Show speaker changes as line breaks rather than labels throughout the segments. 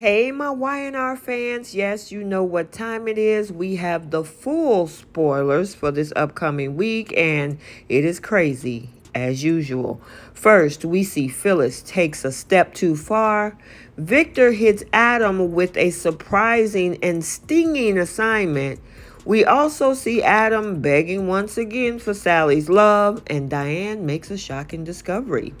Hey, my YNR fans. Yes, you know what time it is. We have the full spoilers for this upcoming week, and it is crazy as usual. First, we see Phyllis takes a step too far. Victor hits Adam with a surprising and stinging assignment. We also see Adam begging once again for Sally's love, and Diane makes a shocking discovery.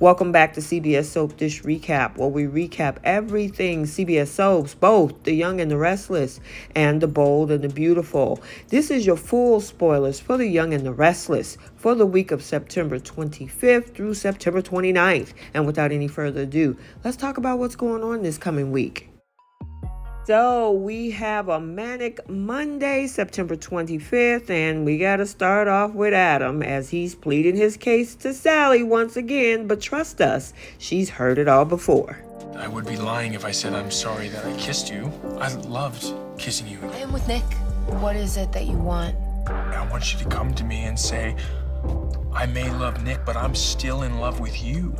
Welcome back to CBS Soap Dish Recap, where we recap everything CBS Soaps, both The Young and the Restless and The Bold and the Beautiful. This is your full spoilers for The Young and the Restless for the week of September 25th through September 29th. And without any further ado, let's talk about what's going on this coming week. So we have a manic Monday, September 25th, and we got to start off with Adam as he's pleading his case to Sally once again. But trust us, she's heard it all before.
I would be lying if I said I'm sorry that I kissed you. I loved kissing you.
I am with Nick. What is it that you want?
I want you to come to me and say, I may love Nick, but I'm still in love with you.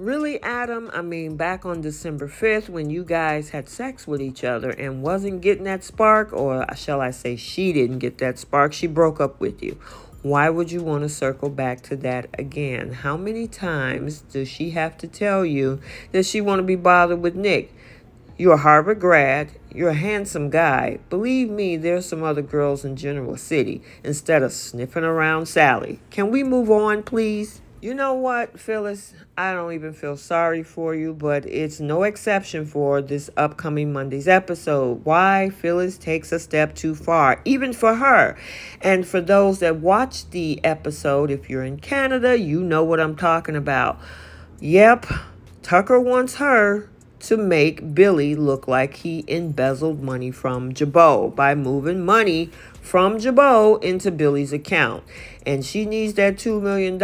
Really, Adam? I mean, back on December 5th, when you guys had sex with each other and wasn't getting that spark, or shall I say, she didn't get that spark, she broke up with you. Why would you want to circle back to that again? How many times does she have to tell you that she want to be bothered with Nick? You're a Harvard grad. You're a handsome guy. Believe me, there's some other girls in Genoa City instead of sniffing around Sally. Can we move on, please? You know what, Phyllis? I don't even feel sorry for you, but it's no exception for this upcoming Monday's episode. Why Phyllis takes a step too far, even for her. And for those that watch the episode, if you're in Canada, you know what I'm talking about. Yep, Tucker wants her to make Billy look like he embezzled money from Jabot by moving money from Jabot into Billy's account. And she needs that $2 million.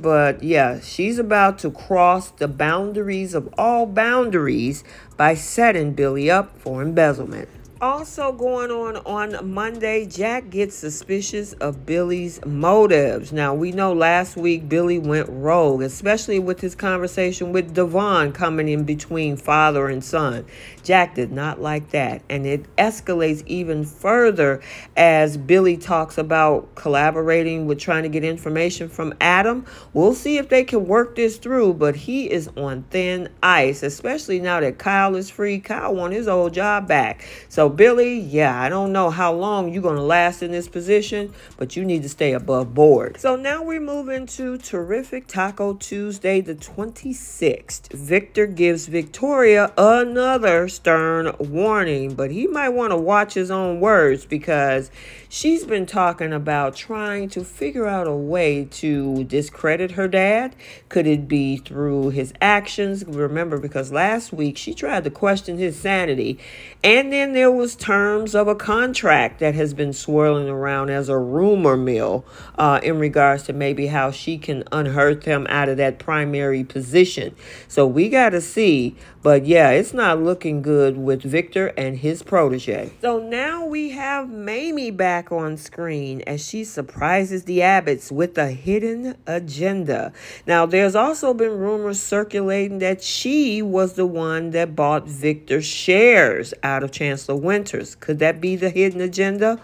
But yeah, she's about to cross the boundaries of all boundaries by setting Billy up for embezzlement. Also going on on Monday, Jack gets suspicious of Billy's motives. Now, we know last week Billy went rogue, especially with his conversation with Devon coming in between father and son. Jack did not like that, and it escalates even further as Billy talks about collaborating with trying to get information from Adam. We'll see if they can work this through, but he is on thin ice, especially now that Kyle is free. Kyle wants his old job back. So Billy, yeah, I don't know how long you're going to last in this position, but you need to stay above board. So now we move into Terrific Taco Tuesday, the 26th. Victor gives Victoria another stern warning, but he might want to watch his own words because she's been talking about trying to figure out a way to discredit her dad. Could it be through his actions? Remember, because last week she tried to question his sanity, and then there was was terms of a contract that has been swirling around as a rumor mill uh, in regards to maybe how she can unhurt him out of that primary position. So we got to see. But yeah, it's not looking good with Victor and his protege. So now we have Mamie back on screen as she surprises the Abbotts with a hidden agenda. Now, there's also been rumors circulating that she was the one that bought Victor's shares out of Chancellor winters. Could that be the hidden agenda?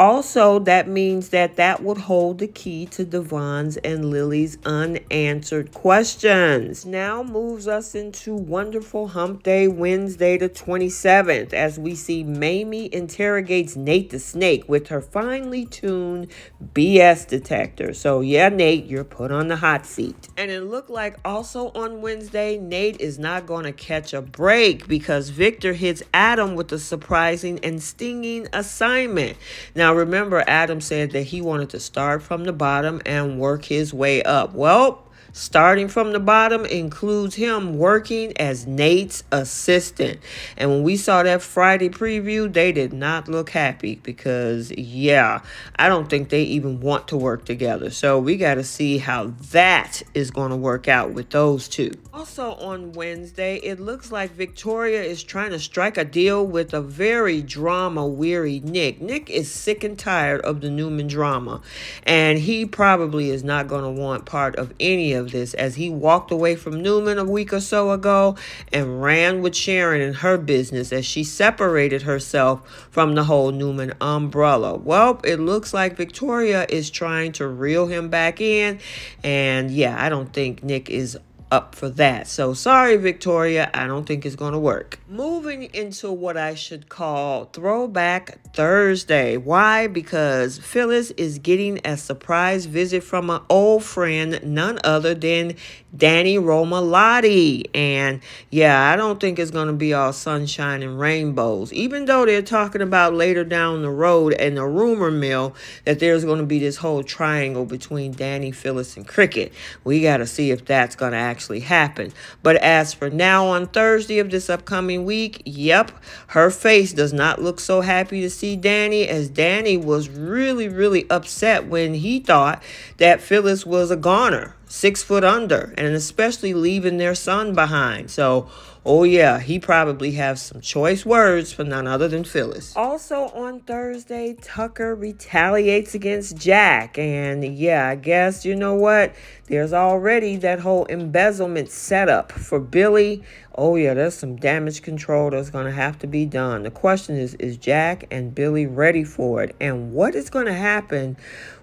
Also, that means that that would hold the key to Devon's and Lily's unanswered questions. Now moves us into wonderful hump day Wednesday the 27th as we see Mamie interrogates Nate the Snake with her finely tuned BS detector. So yeah, Nate, you're put on the hot seat. And it looked like also on Wednesday, Nate is not going to catch a break because Victor hits Adam with a surprising and stinging assignment. Now, now, remember, Adam said that he wanted to start from the bottom and work his way up. Well, Starting from the bottom includes him working as Nate's assistant. And when we saw that Friday preview, they did not look happy because, yeah, I don't think they even want to work together. So we got to see how that is going to work out with those two. Also on Wednesday, it looks like Victoria is trying to strike a deal with a very drama weary Nick. Nick is sick and tired of the Newman drama, and he probably is not going to want part of any of of this as he walked away from Newman a week or so ago and ran with Sharon and her business as she separated herself from the whole Newman umbrella. Well, it looks like Victoria is trying to reel him back in. And yeah, I don't think Nick is up for that. So sorry, Victoria. I don't think it's going to work. Moving into what I should call Throwback Thursday. Why? Because Phyllis is getting a surprise visit from an old friend, none other than Danny Romalotti. And yeah, I don't think it's going to be all sunshine and rainbows, even though they're talking about later down the road and the rumor mill that there's going to be this whole triangle between Danny, Phyllis, and Cricket. We got to see if that's going to actually happen. But as for now, on Thursday of this upcoming week, yep, her face does not look so happy to see Danny as Danny was really, really upset when he thought that Phyllis was a goner six foot under, and especially leaving their son behind. So, oh yeah, he probably has some choice words for none other than Phyllis. Also on Thursday, Tucker retaliates against Jack, and yeah, I guess you know what? There's already that whole embezzlement setup for Billy. Oh yeah, there's some damage control that's gonna have to be done. The question is, is Jack and Billy ready for it? And what is gonna happen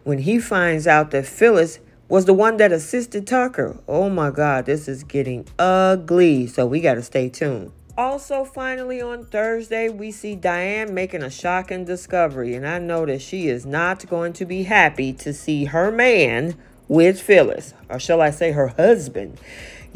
when he finds out that Phyllis was the one that assisted Tucker. Oh my God, this is getting ugly. So we got to stay tuned. Also, finally on Thursday, we see Diane making a shocking discovery. And I know that she is not going to be happy to see her man with Phyllis, or shall I say her husband.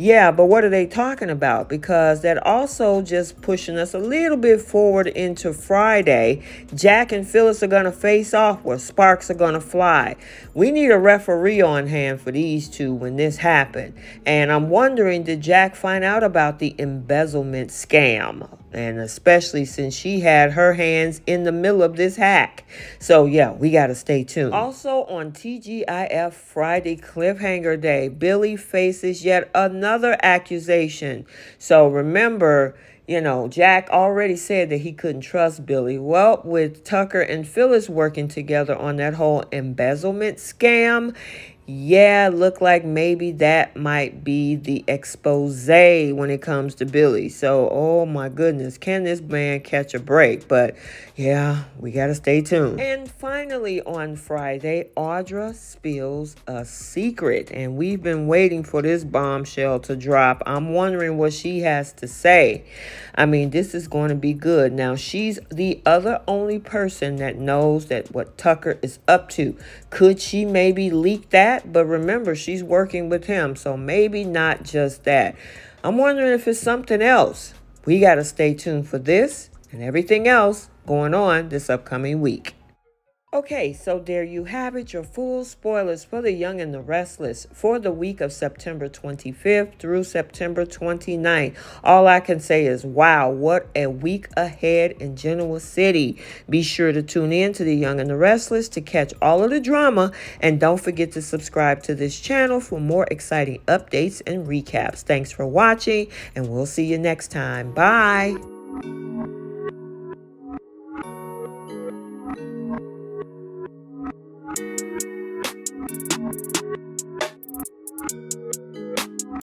Yeah, but what are they talking about? Because that also just pushing us a little bit forward into Friday. Jack and Phyllis are going to face off where sparks are going to fly. We need a referee on hand for these two when this happened. And I'm wondering, did Jack find out about the embezzlement scam? And especially since she had her hands in the middle of this hack. So, yeah, we got to stay tuned. Also, on TGIF Friday Cliffhanger Day, Billy faces yet another accusation. So, remember, you know, Jack already said that he couldn't trust Billy. Well, with Tucker and Phyllis working together on that whole embezzlement scam, yeah, look like maybe that might be the expose when it comes to Billy. So, oh my goodness, can this man catch a break? But yeah, we got to stay tuned. And finally, on Friday, Audra spills a secret, and we've been waiting for this bombshell to drop. I'm wondering what she has to say. I mean, this is going to be good. Now, she's the other only person that knows that what Tucker is up to. Could she maybe leak that? That, but remember, she's working with him, so maybe not just that. I'm wondering if it's something else. We got to stay tuned for this and everything else going on this upcoming week. Okay, so there you have it, your full spoilers for The Young and the Restless for the week of September 25th through September 29th. All I can say is, wow, what a week ahead in Genoa City. Be sure to tune in to The Young and the Restless to catch all of the drama, and don't forget to subscribe to this channel for more exciting updates and recaps. Thanks for watching, and we'll see you next time. Bye.